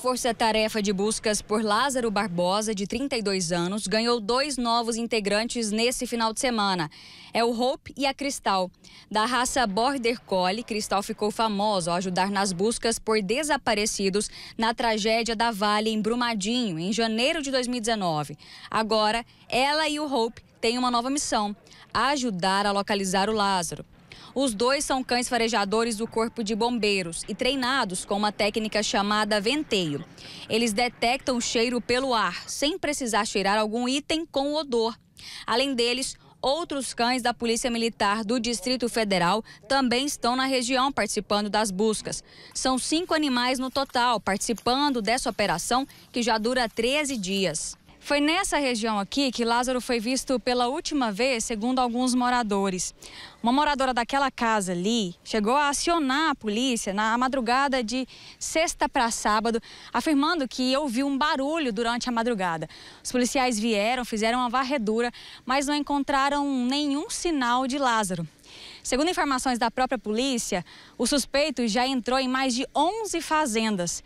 Força-tarefa de buscas por Lázaro Barbosa, de 32 anos, ganhou dois novos integrantes nesse final de semana. É o Hope e a Cristal. Da raça Border Collie, Cristal ficou famosa ao ajudar nas buscas por desaparecidos na tragédia da Vale em Brumadinho, em janeiro de 2019. Agora, ela e o Hope têm uma nova missão: ajudar a localizar o Lázaro. Os dois são cães farejadores do Corpo de Bombeiros e treinados com uma técnica chamada venteio. Eles detectam o cheiro pelo ar, sem precisar cheirar algum item com odor. Além deles, Outros cães da Polícia Militar do Distrito Federal também estão na região participando das buscas. São cinco animais no total participando dessa operação que já dura 13 dias. Foi nessa região aqui que Lázaro foi visto pela última vez, segundo alguns moradores. Uma moradora daquela casa ali chegou a acionar a polícia na madrugada de sexta para sábado, afirmando que ouviu um barulho durante a madrugada. Os policiais vieram, fizeram uma varredura, mas não encontraram nenhum sinal de Lázaro. Segundo informações da própria polícia, o suspeito já entrou em mais de 11 fazendas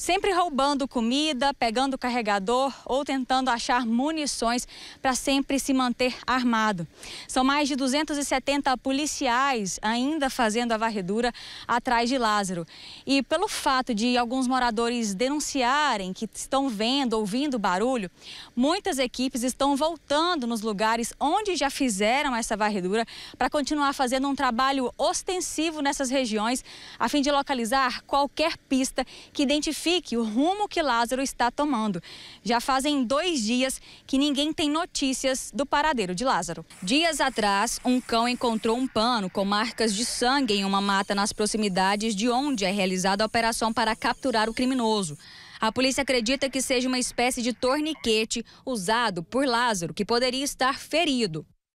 sempre roubando comida, pegando carregador ou tentando achar munições para sempre se manter armado. São mais de 270 policiais ainda fazendo a varredura atrás de Lázaro. E pelo fato de alguns moradores denunciarem que estão vendo, ouvindo barulho, muitas equipes estão voltando nos lugares onde já fizeram essa varredura para continuar fazendo um trabalho ostensivo nessas regiões, a fim de localizar qualquer pista que identifique identifique o rumo que Lázaro está tomando. Já fazem dois dias que ninguém tem notícias do paradeiro de Lázaro. Dias atrás, um cão encontrou um pano com marcas de sangue em uma mata nas proximidades de onde é realizada a operação para capturar o criminoso. A polícia acredita que seja uma espécie de torniquete usado por Lázaro, que poderia estar ferido.